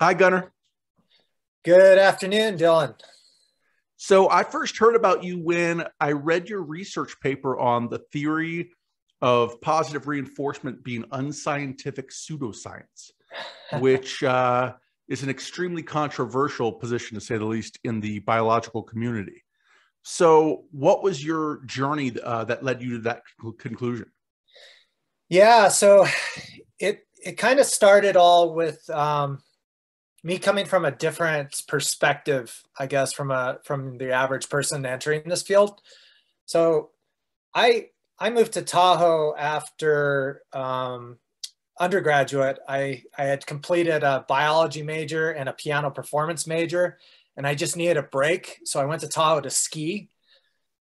Hi, Gunnar. Good afternoon, Dylan. So, I first heard about you when I read your research paper on the theory of positive reinforcement being unscientific pseudoscience, which uh, is an extremely controversial position, to say the least, in the biological community. So, what was your journey uh, that led you to that conclusion? Yeah, so it it kind of started all with um, me coming from a different perspective, I guess, from a from the average person entering this field. So, I I moved to Tahoe after um, undergraduate. I I had completed a biology major and a piano performance major, and I just needed a break, so I went to Tahoe to ski,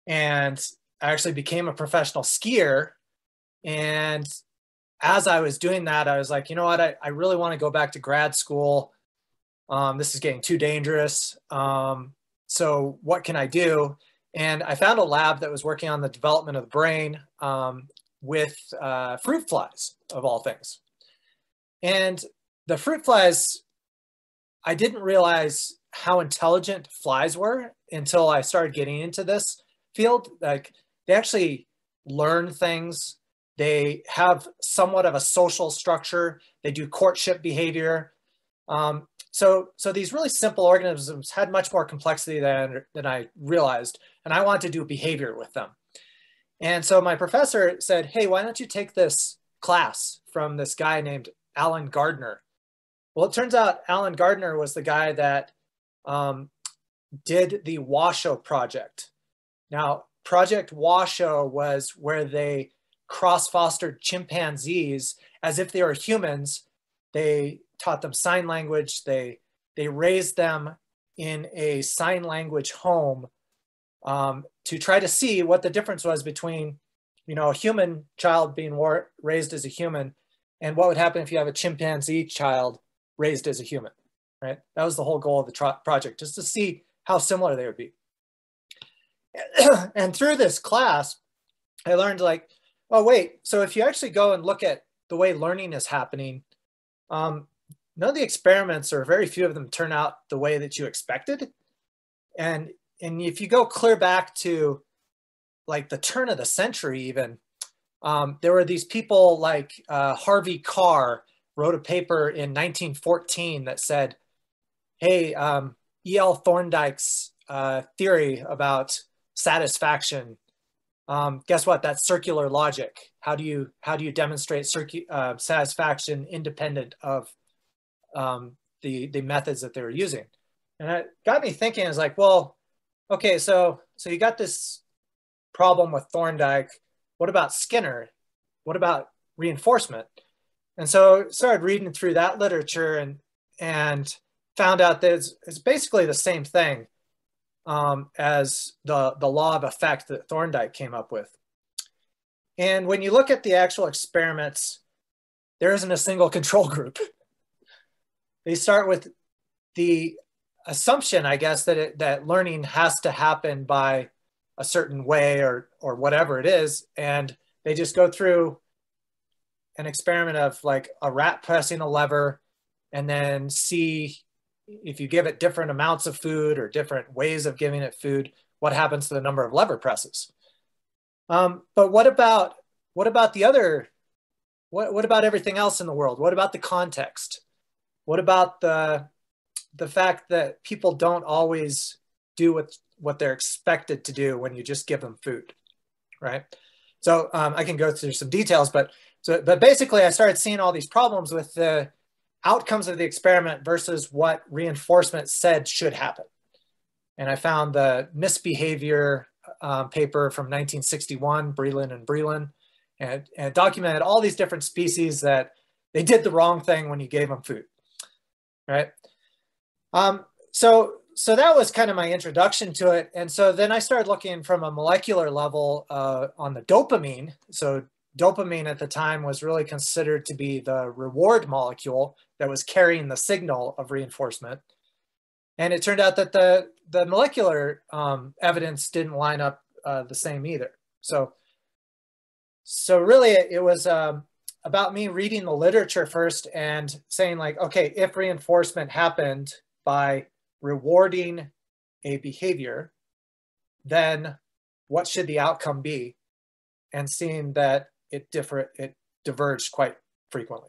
and I actually became a professional skier. And as I was doing that, I was like, you know what, I, I really want to go back to grad school. Um, this is getting too dangerous. Um, so what can I do? And I found a lab that was working on the development of the brain um, with uh, fruit flies, of all things. And the fruit flies, I didn't realize how intelligent flies were until I started getting into this field. Like they actually learn things they have somewhat of a social structure. They do courtship behavior. Um, so, so these really simple organisms had much more complexity than, than I realized, and I wanted to do behavior with them. And so my professor said, hey, why don't you take this class from this guy named Alan Gardner? Well, it turns out Alan Gardner was the guy that um, did the Washoe project. Now, Project Washoe was where they cross-fostered chimpanzees as if they were humans. They taught them sign language. They, they raised them in a sign language home um, to try to see what the difference was between, you know, a human child being raised as a human and what would happen if you have a chimpanzee child raised as a human, right? That was the whole goal of the project, just to see how similar they would be. and through this class, I learned like, Oh, wait. So if you actually go and look at the way learning is happening, um, none of the experiments or very few of them turn out the way that you expected. And, and if you go clear back to like the turn of the century even, um, there were these people like uh, Harvey Carr wrote a paper in 1914 that said, hey, um, E.L. Thorndike's uh, theory about satisfaction um, guess what? That's circular logic. How do you how do you demonstrate circu- uh, satisfaction independent of um, the the methods that they were using? And it got me thinking. Is like, well, okay, so so you got this problem with Thorndike. What about Skinner? What about reinforcement? And so started reading through that literature and and found out that it's, it's basically the same thing um, as the, the law of effect that Thorndike came up with. And when you look at the actual experiments, there isn't a single control group. They start with the assumption, I guess, that, it, that learning has to happen by a certain way or, or whatever it is. And they just go through an experiment of like a rat pressing a lever and then see if you give it different amounts of food or different ways of giving it food, what happens to the number of lever presses? Um, but what about what about the other? What what about everything else in the world? What about the context? What about the the fact that people don't always do what what they're expected to do when you just give them food, right? So um, I can go through some details, but so but basically I started seeing all these problems with the outcomes of the experiment versus what reinforcement said should happen. And I found the misbehavior um, paper from 1961, Breland and Breland, and, and documented all these different species that they did the wrong thing when you gave them food, right? Um, so, so that was kind of my introduction to it. And so then I started looking from a molecular level uh, on the dopamine. So dopamine at the time was really considered to be the reward molecule that was carrying the signal of reinforcement. And it turned out that the, the molecular um, evidence didn't line up uh, the same either. So, so really it, was um, about me reading the literature first and saying like, okay, if reinforcement happened by rewarding a behavior, then what should the outcome be? And seeing that it differ it diverged quite frequently.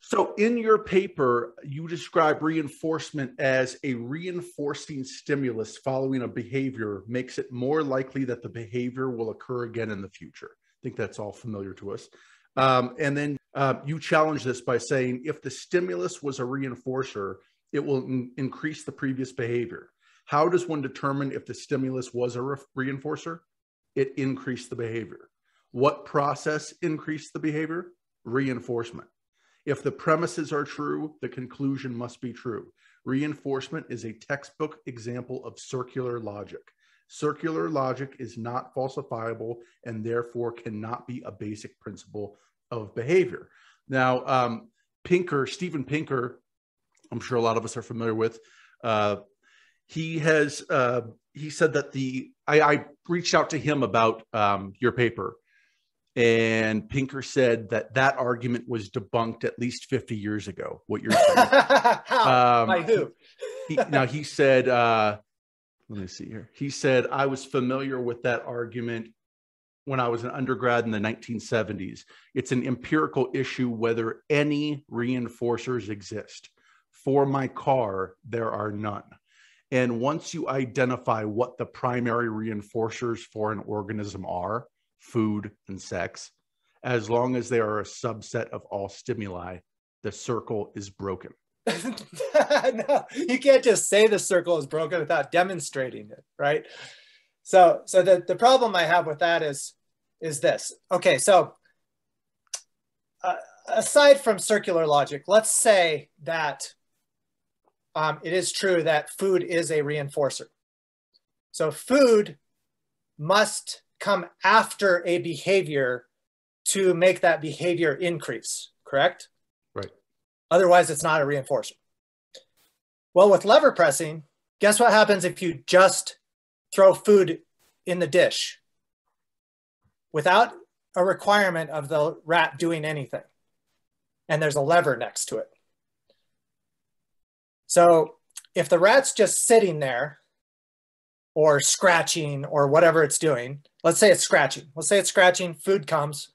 So, in your paper, you describe reinforcement as a reinforcing stimulus following a behavior makes it more likely that the behavior will occur again in the future. I think that's all familiar to us. Um, and then uh, you challenge this by saying if the stimulus was a reinforcer, it will in- increase the previous behavior. How does one determine if the stimulus was a re- reinforcer? It increased the behavior. What process increased the behavior? Reinforcement. If the premises are true, the conclusion must be true. Reinforcement is a textbook example of circular logic. Circular logic is not falsifiable and therefore cannot be a basic principle of behavior. Now, um, Pinker, Steven Pinker, I'm sure a lot of us are familiar with, uh, he has uh, he said that the I, I, reached out to him about um, your paper and Pinker said that that argument was debunked at least 50 years ago. What you're saying? um, By who? he, now he said, uh, let me see here. He said I was familiar with that argument when I was an undergrad in the 1970s. It's an empirical issue whether any reinforcers exist. For my car, there are none. And once you identify what the primary reinforcers for an organism are, food, and sex, as long as they are a subset of all stimuli, the circle is broken. no, you can't just say the circle is broken without demonstrating it, right? So, so the, the problem I have with that is, is this. Okay, so uh, aside from circular logic, let's say that um, it is true that food is a reinforcer. So food must come after a behavior to make that behavior increase, correct? Otherwise, it's not a reinforcer. Well, with lever pressing, guess what happens if you just throw food in the dish without a requirement of the rat doing anything? And there's a lever next to it. So if the rat's just sitting there or scratching or whatever it's doing, Let's say it's scratching. Let's say it's scratching, food comes.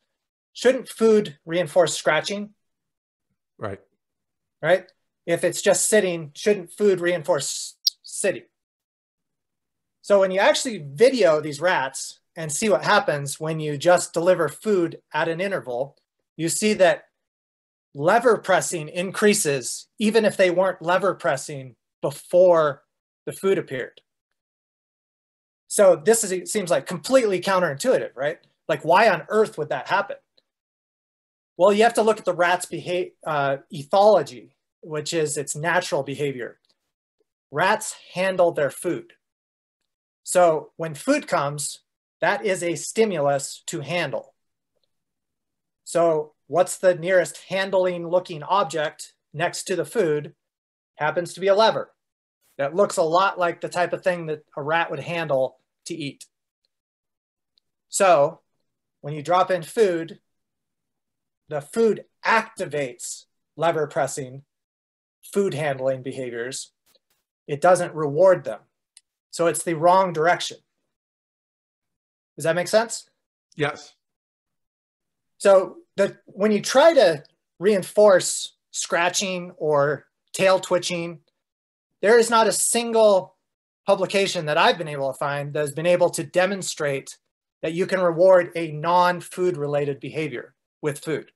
Shouldn't food reinforce scratching? Right. Right? If it's just sitting, shouldn't food reinforce sitting? So when you actually video these rats and see what happens when you just deliver food at an interval, you see that lever pressing increases even if they weren't lever pressing before the food appeared. So this is, it seems like completely counterintuitive, right? Like why on earth would that happen? Well, you have to look at the rat's behavior, uh, ethology, which is its natural behavior. Rats handle their food. So when food comes, that is a stimulus to handle. So what's the nearest handling looking object next to the food? Happens to be a lever that looks a lot like the type of thing that a rat would handle to eat. So when you drop in food, the food activates lever pressing, food handling behaviors. It doesn't reward them. So it's the wrong direction. Does that make sense? Yes. So the, when you try to reinforce scratching or tail twitching, there is not a single publication that I've been able to find that has been able to demonstrate that you can reward a non-food related behavior with food.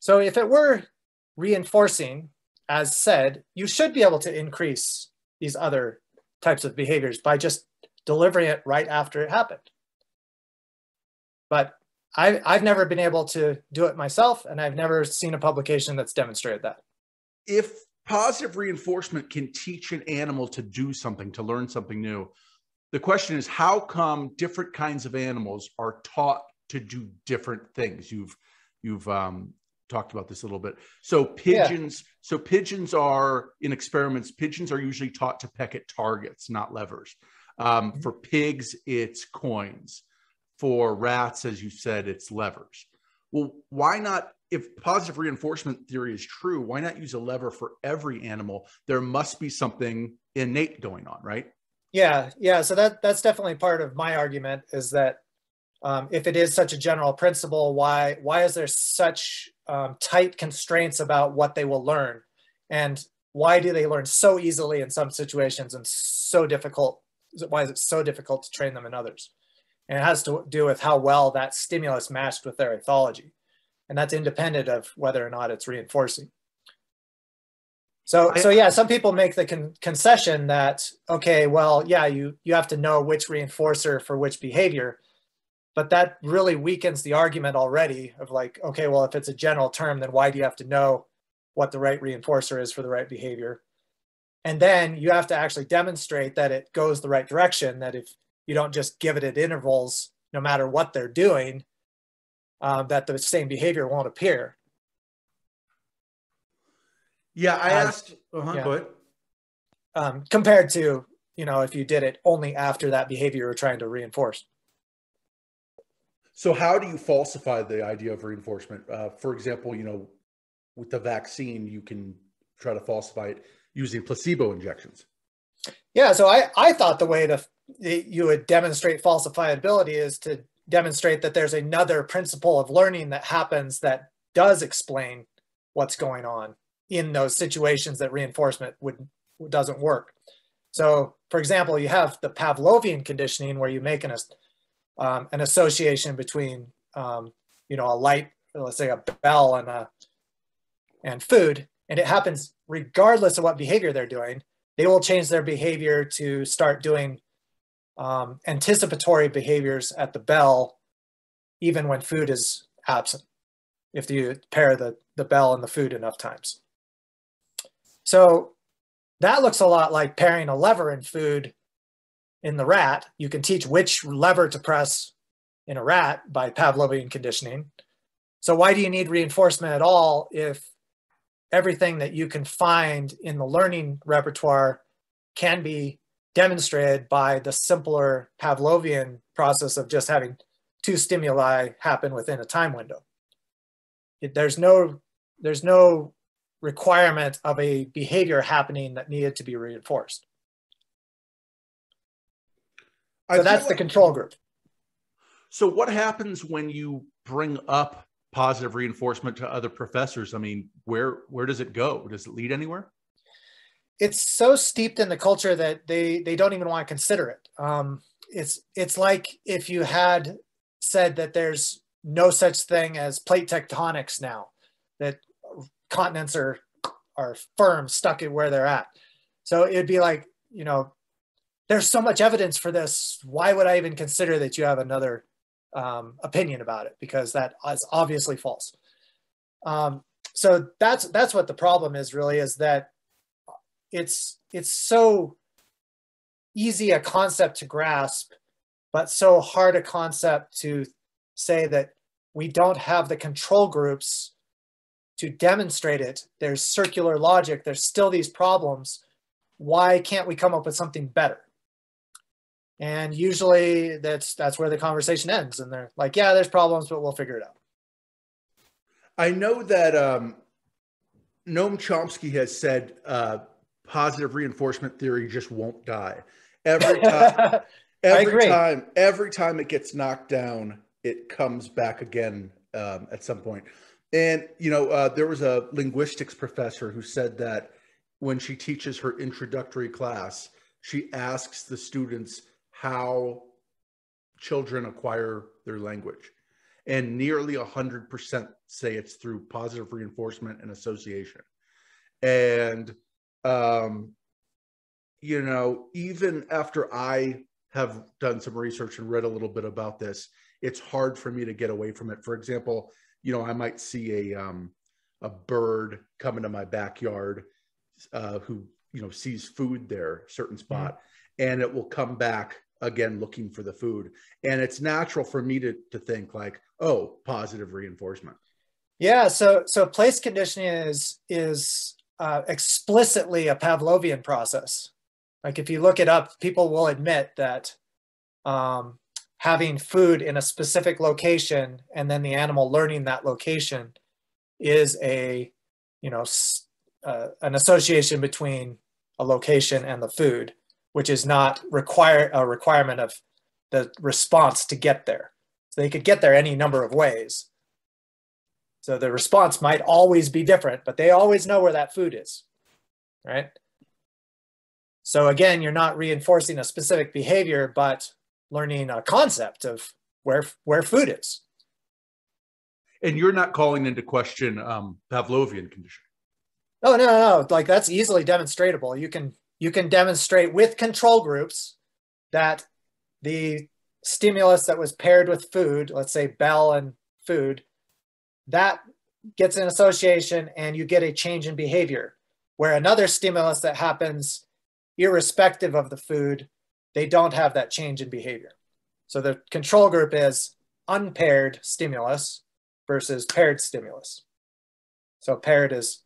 So if it were reinforcing, as said, you should be able to increase these other types of behaviors by just delivering it right after it happened. But I, I've never been able to do it myself, and I've never seen a publication that's demonstrated that. If positive reinforcement can teach an animal to do something, to learn something new. The question is, how come different kinds of animals are taught to do different things? You've you've um, talked about this a little bit. So pigeons, yeah. so pigeons are in experiments. Pigeons are usually taught to peck at targets, not levers. Um, mm-hmm. For pigs, it's coins. for rats, as you said, it's levers. Well, why not? If positive reinforcement theory is true, why not use a lever for every animal? There must be something innate going on, right? Yeah, yeah. So that that's definitely part of my argument is that um, if it is such a general principle, why why is there such um, tight constraints about what they will learn, and why do they learn so easily in some situations and so difficult? Why is it so difficult to train them in others? And it has to do with how well that stimulus matched with their ethology, and that's independent of whether or not it's reinforcing. So, so yeah, some people make the con- concession that okay, well, yeah, you you have to know which reinforcer for which behavior, but that really weakens the argument already of like, okay, well, if it's a general term, then why do you have to know what the right reinforcer is for the right behavior? And then you have to actually demonstrate that it goes the right direction. That if you don't just give it at intervals, no matter what they're doing, uh, that the same behavior won't appear. Yeah, I As, asked. Uh-huh, yeah. Go ahead. Um, compared to you know if you did it only after that behavior you were trying to reinforce. So how do you falsify the idea of reinforcement? Uh, for example, you know, with the vaccine, you can try to falsify it using placebo injections. Yeah, so I, I thought the way to you would demonstrate falsifiability is to demonstrate that there's another principle of learning that happens that does explain what's going on in those situations that reinforcement would doesn't work. So, for example, you have the Pavlovian conditioning where you make an um, an association between um, you know a light, let's say a bell and a and food, and it happens regardless of what behavior they're doing. They will change their behavior to start doing um, anticipatory behaviors at the bell, even when food is absent. If you pair the the bell and the food enough times. So that looks a lot like pairing a lever in food in the rat. You can teach which lever to press in a rat by Pavlovian conditioning. So why do you need reinforcement at all if everything that you can find in the learning repertoire can be demonstrated by the simpler Pavlovian process of just having two stimuli happen within a time window. It, there's no there's no requirement of a behavior happening that needed to be reinforced. So that's the control group. So what happens when you bring up positive reinforcement to other professors? I mean, where where does it go? Does it lead anywhere? It's so steeped in the culture that they they don't even want to consider it. Um, it's it's like if you had said that there's no such thing as plate tectonics now, that continents are are firm, stuck at where they're at. So it'd be like, you know, there's so much evidence for this. Why would I even consider that you have another um, opinion about it? Because that is obviously false. Um, so that's that's what the problem is really is that it's it's so easy a concept to grasp, but so hard a concept to say that we don't have the control groups to demonstrate it. There's circular logic. There's still these problems. Why can't we come up with something better? And usually that's that's where the conversation ends. And they're like, yeah, there's problems, but we'll figure it out. I know that um, Noam Chomsky has said uh, positive reinforcement theory just won't die. Every time, every time, every time it gets knocked down, it comes back again um, at some point. And you know, uh, there was a linguistics professor who said that when she teaches her introductory class, she asks the students how children acquire their language, and nearly hundred percent say it's through positive reinforcement and association. And um, you know, even after I have done some research and read a little bit about this, it's hard for me to get away from it. For example, you know, I might see a um, a bird come into my backyard uh, who you know sees food there, certain mm-hmm. spot, mm-hmm. and it will come back again looking for the food. And it's natural for me to to think like, oh, positive reinforcement. Yeah. So so place conditioning is is uh, explicitly a Pavlovian process. Like if you look it up, people will admit that um, having food in a specific location and then the animal learning that location is a you know uh, an association between a location and the food which is not require a requirement of the response to get there so they could get there any number of ways so the response might always be different but they always know where that food is right so again you're not reinforcing a specific behavior but learning a concept of where where food is. And you're not calling into question um, Pavlovian conditioning. Oh no, no, no. Like that's easily demonstrable. You can you can demonstrate with control groups that the stimulus that was paired with food, let's say bell and food, that gets an association and you get a change in behavior. Where another stimulus that happens irrespective of the food they don't have that change in behavior. So the control group is unpaired stimulus versus paired stimulus. So paired is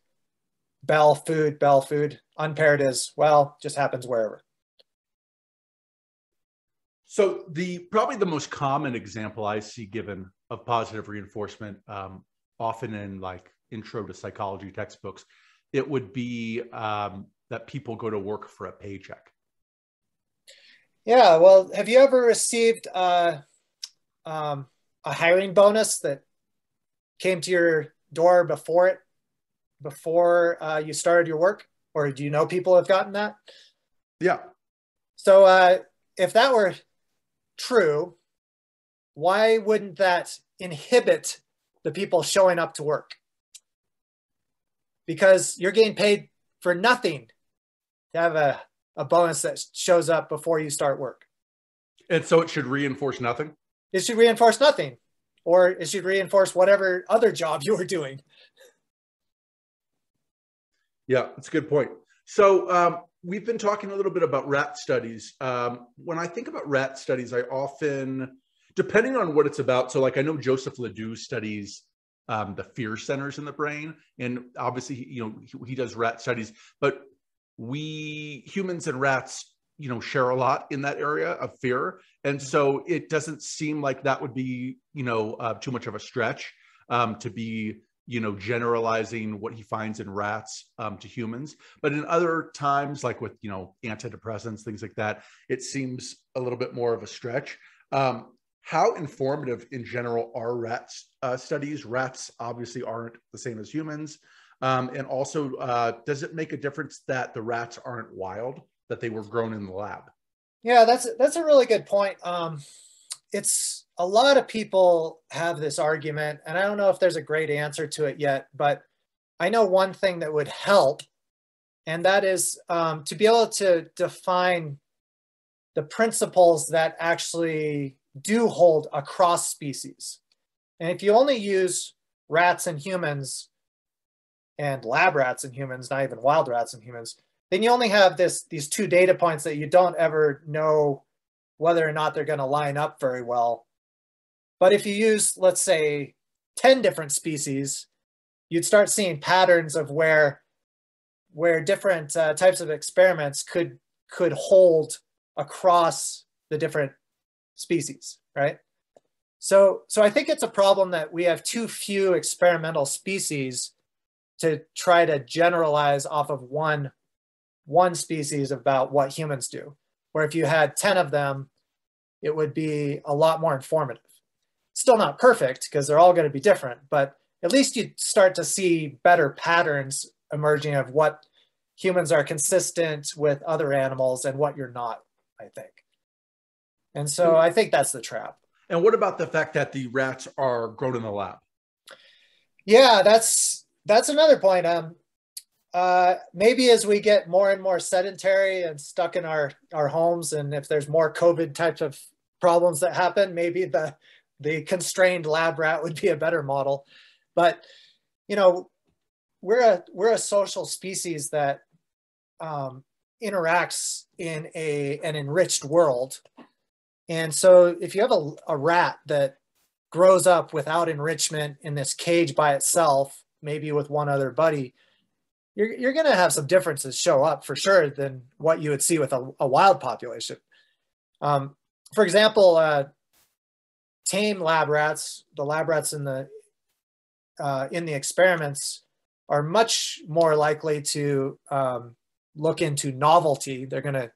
bell food, bell food. Unpaired is, well, just happens wherever. So the probably the most common example I see given of positive reinforcement, um, often in like intro to psychology textbooks, it would be um, that people go to work for a paycheck. Yeah, well, have you ever received uh, um, a hiring bonus that came to your door before it, before uh, you started your work, or do you know people have gotten that? Yeah. So uh, if that were true, why wouldn't that inhibit the people showing up to work? Because you're getting paid for nothing to have a a bonus that shows up before you start work. And so it should reinforce nothing? It should reinforce nothing, or it should reinforce whatever other job you were doing. Yeah, that's a good point. So um, we've been talking a little bit about rat studies. Um, when I think about rat studies, I often, depending on what it's about, so like I know Joseph Ledoux studies um, the fear centers in the brain, and obviously, you know, he, he does rat studies. But we humans and rats you know share a lot in that area of fear and so it doesn't seem like that would be you know uh, too much of a stretch um, to be you know generalizing what he finds in rats um, to humans but in other times like with you know antidepressants things like that it seems a little bit more of a stretch um, how informative in general are rats uh, studies rats obviously aren't the same as humans um, and also, uh, does it make a difference that the rats aren't wild, that they were grown in the lab? Yeah, that's that's a really good point. It's a lot of people have this argument, and I don't know if there's a great answer to it yet, but I know one thing that would help, and that is um, to be able to define the principles that actually do hold across species. And if you only use rats and humans and lab rats and humans, not even wild rats and humans, then you only have this these two data points that you don't ever know whether or not they're going to line up very well. But if you use, let's say, 10 different species, you'd start seeing patterns of where where different uh, types of experiments could could hold across the different species, right? So, so I think it's a problem that we have too few experimental species to try to generalize off of one one species about what humans do. Where if you had 10 of them, it would be a lot more informative. Still not perfect because they're all going to be different, but at least you start to see better patterns emerging of what humans are consistent with other animals and what you're not, I think. And so I think that's the trap. And what about the fact that the rats are grown in the lab? Yeah, that's that's another point. Um, uh, maybe as we get more and more sedentary and stuck in our, our homes, and if there's more COVID types of problems that happen, maybe the, the constrained lab rat would be a better model. But, you know, we're a, we're a social species that um, interacts in a, an enriched world. And so if you have a, a rat that grows up without enrichment in this cage by itself, maybe with one other buddy, you're, you're going to have some differences show up for sure than what you would see with a, a wild population. Um, for example, uh, tame lab rats, the lab rats in the uh, in the experiments are much more likely to um, look into novelty. They're going to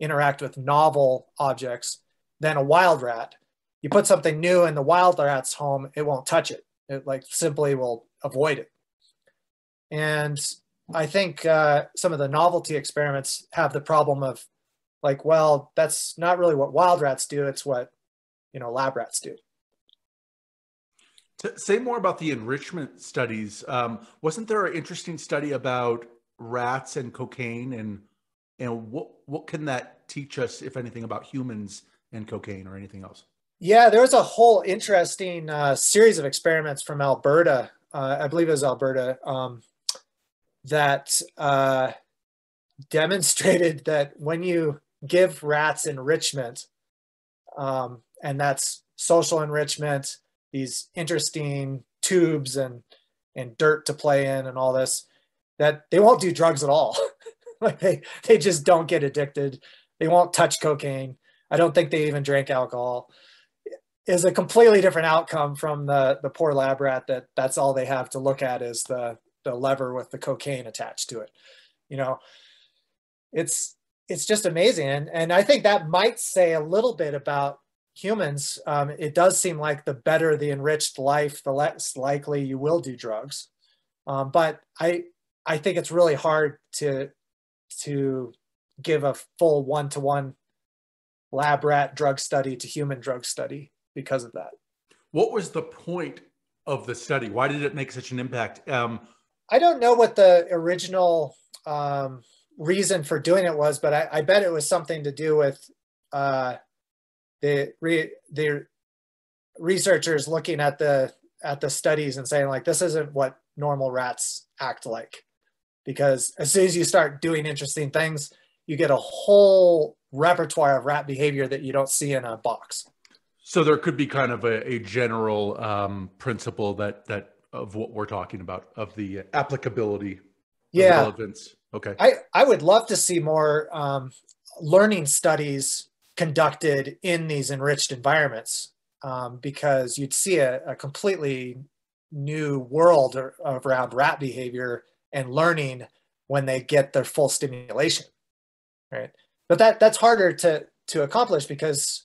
interact with novel objects than a wild rat. You put something new in the wild rat's home, it won't touch it. It like simply will avoid it. And I think uh, some of the novelty experiments have the problem of like, well, that's not really what wild rats do. It's what, you know, lab rats do. To say more about the enrichment studies. Um, wasn't there an interesting study about rats and cocaine and and what what can that teach us, if anything, about humans and cocaine or anything else? Yeah, there was a whole interesting uh, series of experiments from Alberta. Uh, I believe it was Alberta um, that uh, demonstrated that when you give rats enrichment, um, and that's social enrichment, these interesting tubes and and dirt to play in and all this, that they won't do drugs at all. like they they just don't get addicted. They won't touch cocaine. I don't think they even drank alcohol. Is a completely different outcome from the the poor lab rat that that's all they have to look at is the the lever with the cocaine attached to it. You know, it's it's just amazing, and and I think that might say a little bit about humans. Um, it does seem like the better the enriched life, the less likely you will do drugs. Um, but I I think it's really hard to to give a full one to one lab rat drug study to human drug study because of that. What was the point of the study? Why did it make such an impact? Um, I don't know what the original um, reason for doing it was, but I, I, bet it was something to do with uh, the re, the researchers looking at the at the studies and saying like this isn't what normal rats act like because as soon as you start doing interesting things you get a whole repertoire of rat behavior that you don't see in a box. So there could be kind of a, a general um, principle that that of what we're talking about of the applicability, yeah, relevance. Okay. I I would love to see more um, learning studies conducted in these enriched environments um, because you'd see a, a completely new world around rat behavior and learning when they get their full stimulation right? But that that's harder to to accomplish because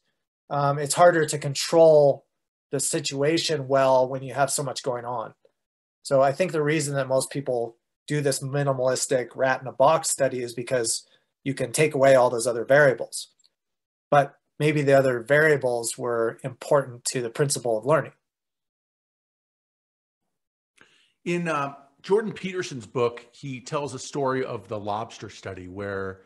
um, it's harder to control the situation well when you have so much going on. So I think the reason that most people do this minimalistic rat in a box study is because you can take away all those other variables. But maybe the other variables were important to the principle of learning. In uh, Jordan Peterson's book, he tells a story of the lobster study where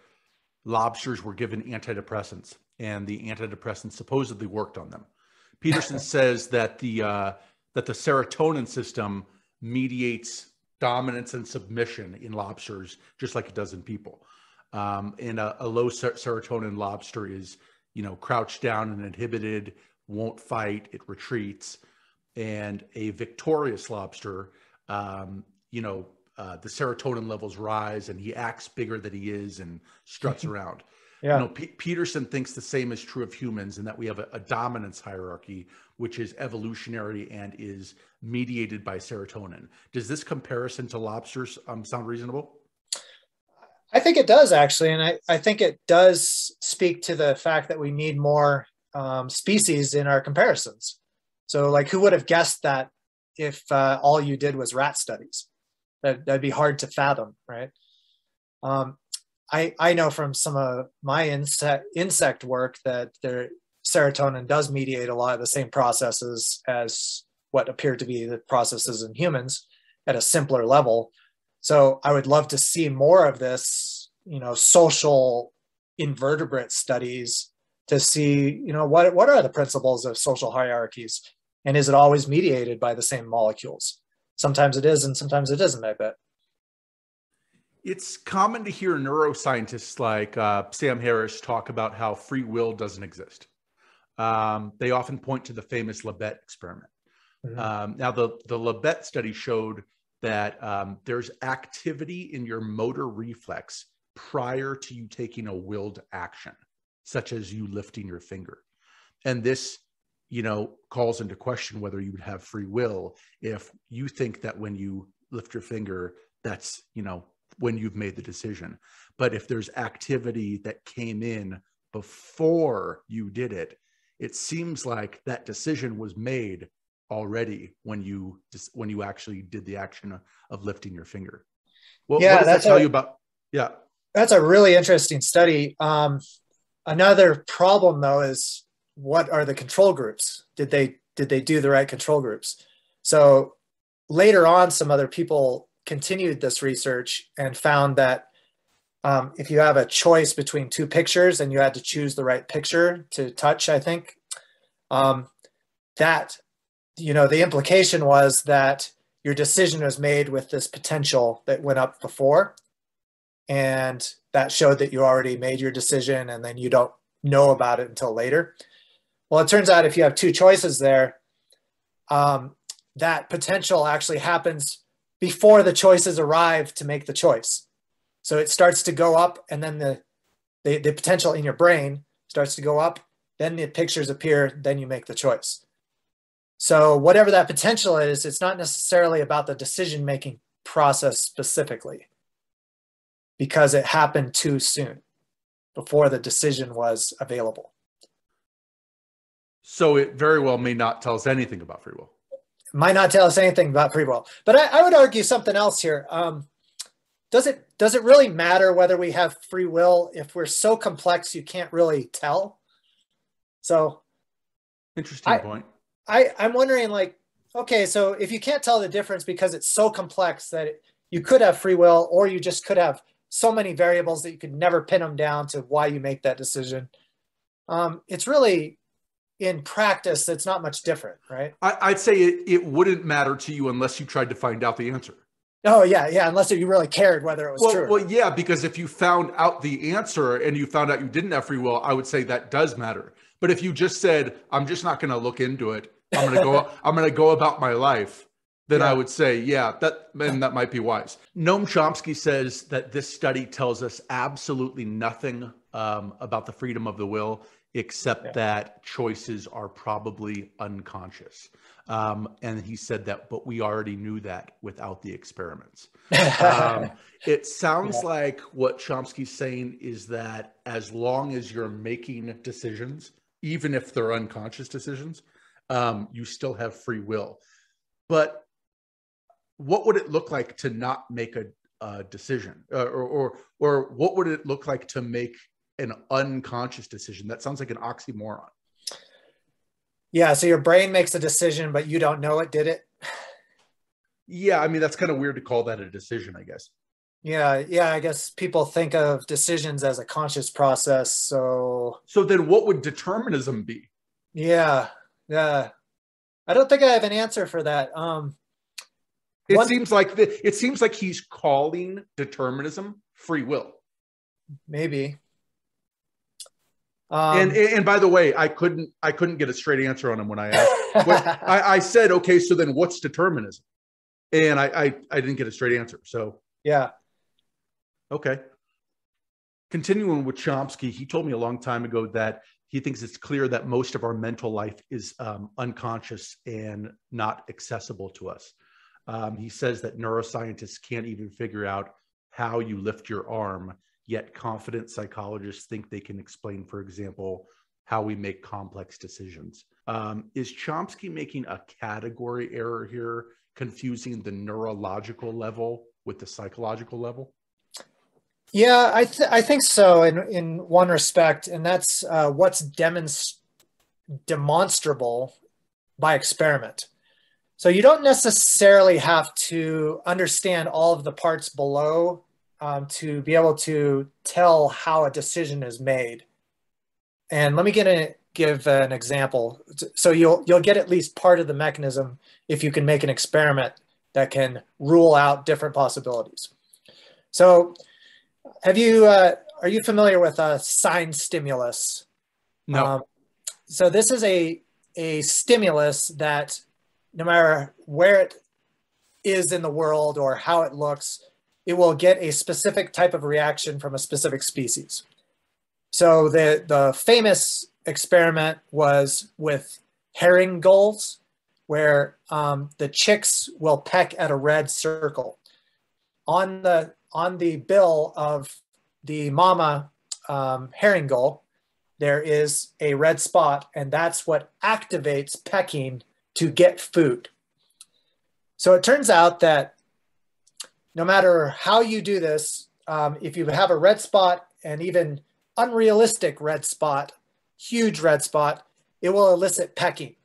lobsters were given antidepressants, and the antidepressants supposedly worked on them. Peterson says that the uh, that the serotonin system mediates dominance and submission in lobsters, just like it does in people. Um, and a, a low ser- serotonin lobster is, you know, crouched down and inhibited, won't fight, it retreats. And a victorious lobster, um, you know, uh, the serotonin levels rise and he acts bigger than he is and struts around. Yeah. You know, P- Peterson thinks the same is true of humans and that we have a, a, dominance hierarchy, which is evolutionary and is mediated by serotonin. Does this comparison to lobsters um, sound reasonable? I think it does actually. And I, I think it does speak to the fact that we need more um, species in our comparisons. So like who would have guessed that if uh, all you did was rat studies? that, that'd be hard to fathom, right? Um, I, I know from some of my insect, insect work that their serotonin does mediate a lot of the same processes as what appear to be the processes in humans at a simpler level. So I would love to see more of this, you know, social invertebrate studies to see, you know, what, what are the principles of social hierarchies? And is it always mediated by the same molecules? sometimes it is and sometimes it isn't i bet it's common to hear neuroscientists like uh, sam harris talk about how free will doesn't exist um, they often point to the famous Libet experiment mm-hmm. um, now the, the Libet study showed that um, there's activity in your motor reflex prior to you taking a willed action such as you lifting your finger and this you know, calls into question whether you would have free will if you think that when you lift your finger, that's, you know, when you've made the decision. But if there's activity that came in before you did it, it seems like that decision was made already when you just when you actually did the action of lifting your finger. Well, yeah, what does that tell a, you about? Yeah, that's a really interesting study. Um, another problem though is what are the control groups? Did they did they do the right control groups? So later on, some other people continued this research and found that um, if you have a choice between two pictures and you had to choose the right picture to touch, I think um, that you know the implication was that your decision was made with this potential that went up before and that showed that you already made your decision and then you don't know about it until later well, it turns out if you have two choices there, um, that potential actually happens before the choices arrive to make the choice. So it starts to go up, and then the, the, the potential in your brain starts to go up, then the pictures appear, then you make the choice. So whatever that potential is, it's not necessarily about the decision making process specifically because it happened too soon before the decision was available. So it very well may not tell us anything about free will. Might not tell us anything about free will. But I, I would argue something else here. Um, does it does it really matter whether we have free will if we're so complex you can't really tell? So interesting I, point. I, I'm wondering like, okay, so if you can't tell the difference because it's so complex that it, you could have free will or you just could have so many variables that you could never pin them down to why you make that decision. Um, it's really in practice, it's not much different, right? I, would say it, it wouldn't matter to you unless you tried to find out the answer. Oh yeah, yeah. Unless you really cared whether it was well, true. Well, yeah, because if you found out the answer and you found out you didn't have free will, I would say that does matter. But if you just said, "I'm just not going to look into it. I'm going to go. I'm going to go about my life," then yeah. I would say, yeah, that and that might be wise. Noam Chomsky says that this study tells us absolutely nothing um, about the freedom of the will except yeah. that choices are probably unconscious. Um, and he said that, but we already knew that without the experiments. um, it sounds yeah. like what Chomsky's saying is that as long as you're making decisions, even if they're unconscious decisions, um, you still have free will. But what would it look like to not make a, a decision, uh, or, or or what would it look like to make an unconscious decision. That sounds like an oxymoron. Yeah, so your brain makes a decision, but you don't know it did it. Yeah, I mean that's kind of weird to call that a decision, I guess. Yeah, yeah, I guess people think of decisions as a conscious process. So So then what would determinism be? Yeah. Yeah. I don't think I have an answer for that. Um it one, seems like the, it seems like he's calling determinism free will. Maybe. Um, and and by the way, I couldn't I couldn't get a straight answer on him when I asked. I, I, said, okay, so then what's determinism? And I, I I didn't get a straight answer. So yeah, okay. Continuing with Chomsky, he told me a long time ago that he thinks it's clear that most of our mental life is um, unconscious and not accessible to us. Um, he says that neuroscientists can't even figure out how you lift your arm yet confident psychologists think they can explain, for example, how we make complex decisions. Um, is Chomsky making a category error here, confusing the neurological level with the psychological level? Yeah, I, th- I think so in, in one respect, and that's uh, what's demonst- demonstrable by experiment. So you don't necessarily have to understand all of the parts below um, to be able to tell how a decision is made. And let me get a, give an example. So you'll you'll get at least part of the mechanism if you can make an experiment that can rule out different possibilities. So, have you uh, are you familiar with a sign stimulus? No. Um, so this is a a stimulus that no matter where it is in the world or how it looks, it will get a specific type of reaction from a specific species. So the, the famous experiment was with herring gulls, where um, the chicks will peck at a red circle. On the on the bill of the mama um, herring gull, there is a red spot, and that's what activates pecking to get food. So it turns out that no matter how you do this, um, if you have a red spot and even unrealistic red spot, huge red spot, it will elicit pecking.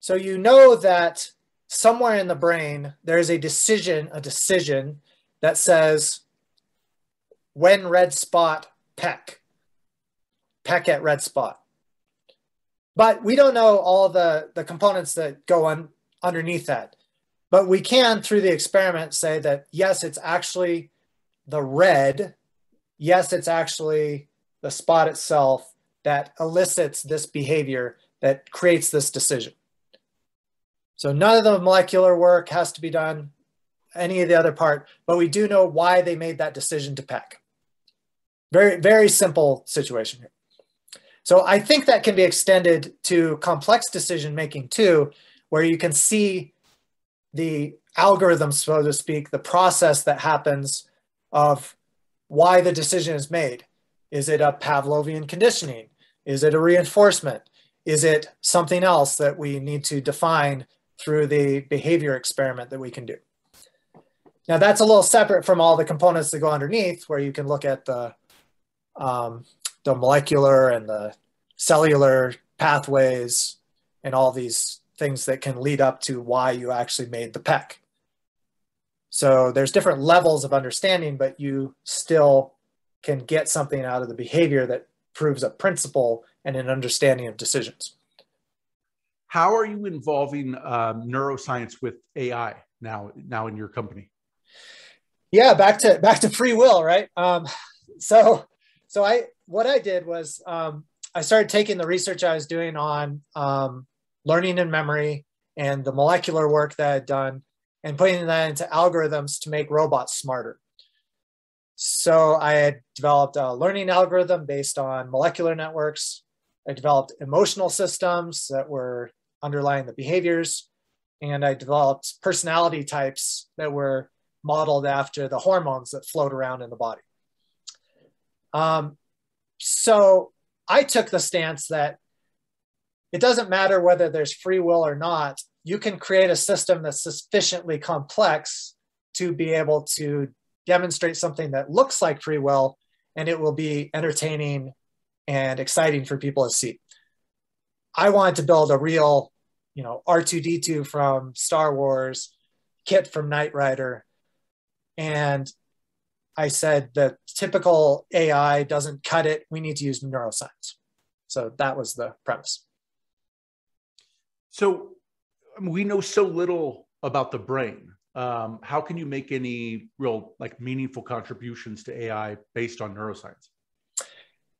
So you know that somewhere in the brain, there's a decision, a decision that says when red spot peck, peck at red spot. But we don't know all the, the components that go on underneath that. But we can, through the experiment, say that yes, it's actually the red. Yes, it's actually the spot itself that elicits this behavior that creates this decision. So none of the molecular work has to be done, any of the other part, but we do know why they made that decision to peck. Very, very simple situation here. So I think that can be extended to complex decision making too, where you can see the algorithm, so to speak, the process that happens of why the decision is made. Is it a Pavlovian conditioning? Is it a reinforcement? Is it something else that we need to define through the behavior experiment that we can do? Now that's a little separate from all the components that go underneath where you can look at the, um, the molecular and the cellular pathways and all these things that can lead up to why you actually made the peck. So there's different levels of understanding, but you still can get something out of the behavior that proves a principle and an understanding of decisions. How are you involving um, neuroscience with AI now, now in your company? Yeah, back to back to free will, right? Um, so, so I what I did was um, I started taking the research I was doing on um, learning and memory and the molecular work that I'd done and putting that into algorithms to make robots smarter. So I had developed a learning algorithm based on molecular networks. I developed emotional systems that were underlying the behaviors. And I developed personality types that were modeled after the hormones that float around in the body. Um, so I took the stance that it doesn't matter whether there's free will or not, you can create a system that's sufficiently complex to be able to demonstrate something that looks like free will and it will be entertaining and exciting for people to see. I wanted to build a real, you know, R2D2 from Star Wars, KITT from Knight Rider. And I said the typical AI doesn't cut it. We need to use neuroscience. So that was the premise. So we know so little about the brain. Um, how can you make any real like meaningful contributions to AI based on neuroscience?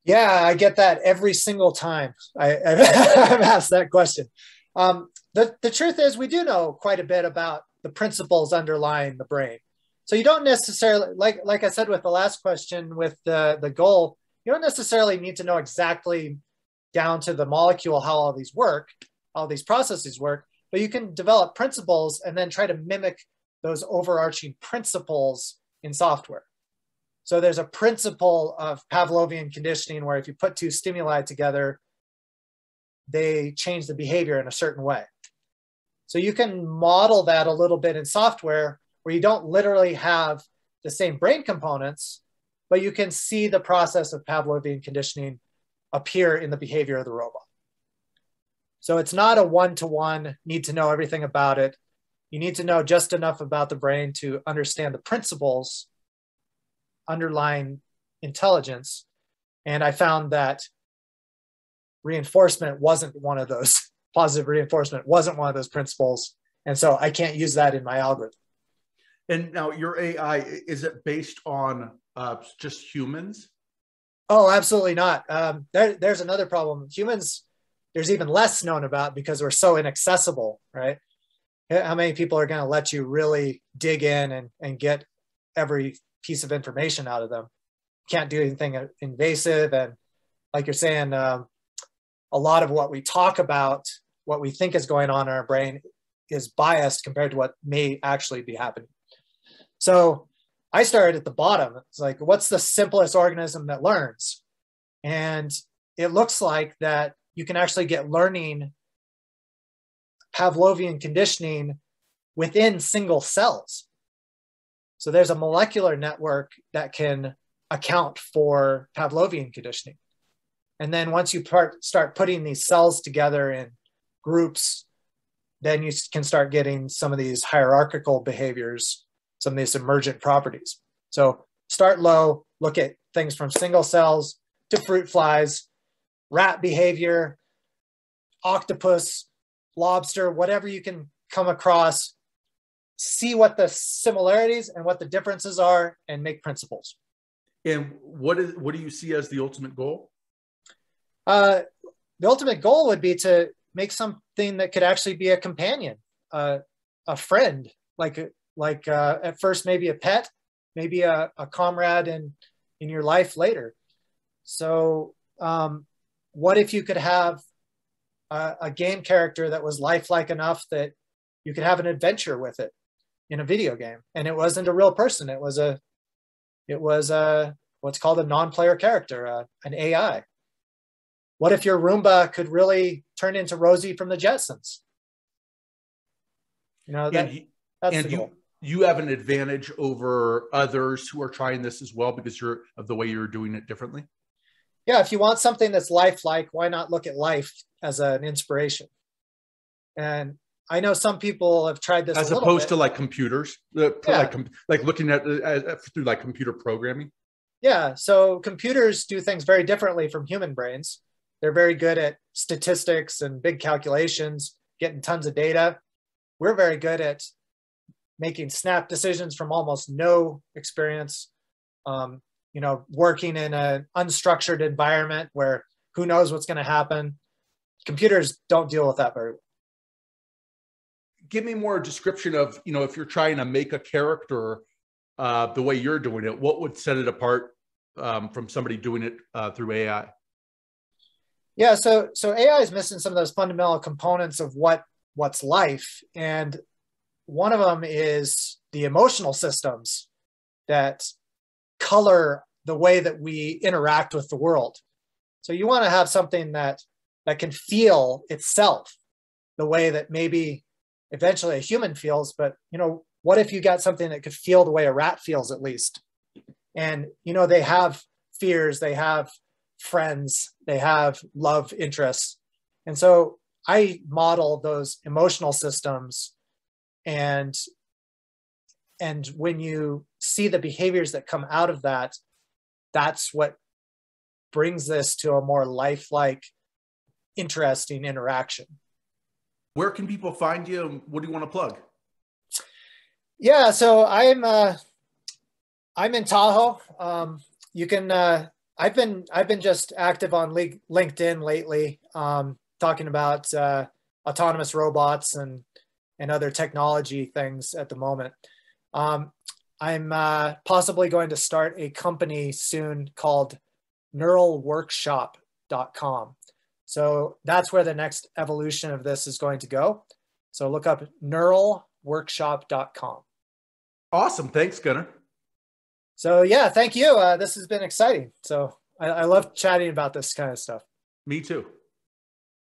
Yeah, I get that every single time I, have asked that question. Um, the, the truth is, we do know quite a bit about the principles underlying the brain. So you don't necessarily, like, like I said with the last question with the, the goal, you don't necessarily need to know exactly down to the molecule how all these work all these processes work, but you can develop principles and then try to mimic those overarching principles in software. So there's a principle of Pavlovian conditioning where if you put two stimuli together, they change the behavior in a certain way. So you can model that a little bit in software where you don't literally have the same brain components, but you can see the process of Pavlovian conditioning appear in the behavior of the robot. So it's not a one to one, need to know everything about it. You need to know just enough about the brain to understand the principles underlying intelligence. And I found that reinforcement wasn't one of those, positive reinforcement wasn't one of those principles. And so I can't use that in my algorithm. And now your AI, is it based on uh, just humans? Oh, absolutely not. Um, there, there's another problem. Humans there's even less known about because we're so inaccessible, right? How many people are going to let you really dig in and, and get every piece of information out of them? Can't do anything invasive. And like you're saying, um, a lot of what we talk about what we think is going on in our brain is biased compared to what may actually be happening. So I started at the bottom. It's like, what's the simplest organism that learns? And it looks like that you can actually get learning Pavlovian conditioning within single cells. So there's a molecular network that can account for Pavlovian conditioning. And then once you part, start putting these cells together in groups, then you can start getting some of these hierarchical behaviors, some of these emergent properties. So start low, look at things from single cells to fruit flies, rat behavior, octopus, lobster, whatever you can come across, see what the similarities and what the differences are and make principles. And what is what do you see as the ultimate goal? Uh, the ultimate goal would be to make something that could actually be a companion, uh, a friend, like like uh, at first maybe a pet, maybe a, a comrade in in your life later. So, um, what if you could have a, a game character that was lifelike enough that you could have an adventure with it in a video game, and it wasn't a real person; it was a it was a what's called a non-player character, uh, an AI. What if your Roomba could really turn into Rosie from the Jetsons? You know, that, and, that's and you, you have an advantage over others who are trying this as well because you're of the way you're doing it differently. Yeah, if you want something that's lifelike, why not look at life as an inspiration? And I know some people have tried this as opposed to like computers, uh, yeah. like like looking at uh, through like computer programming. Yeah, so computers do things very differently from human brains. They're very good at statistics and big calculations, getting tons of data. We're very good at making snap decisions from almost no experience. Um, you know, working in an unstructured environment where who knows what's going to happen. Computers don't deal with that very well. Give me more description of, you know, if you're trying to make a character uh, the way you're doing it, what would set it apart um, from somebody doing it uh, through AI? Yeah, so so AI is missing some of those fundamental components of what what's life, and one of them is the emotional systems that color the way that we interact with the world. So you want to have something that that can feel itself the way that maybe eventually a human feels, but you know, what if you got something that could feel the way a rat feels at least? And you know, they have fears, they have friends, they have love interests. And so I model those emotional systems and and when you see the behaviors that come out of that, that's what brings this to a more lifelike, interesting interaction. Where can people find you? What do you want to plug? Yeah, so I'm uh, I'm in Tahoe. Um, you can uh, I've been I've been just active on LinkedIn lately, um, talking about uh, autonomous robots and and other technology things at the moment. Um, I'm uh, possibly going to start a company soon called neuralworkshop.com. So that's where the next evolution of this is going to go. So look up neuralworkshop.com. Awesome. Thanks, Gunnar. So yeah, thank you. Uh, this has been exciting. So I, I love chatting about this kind of stuff. Me too.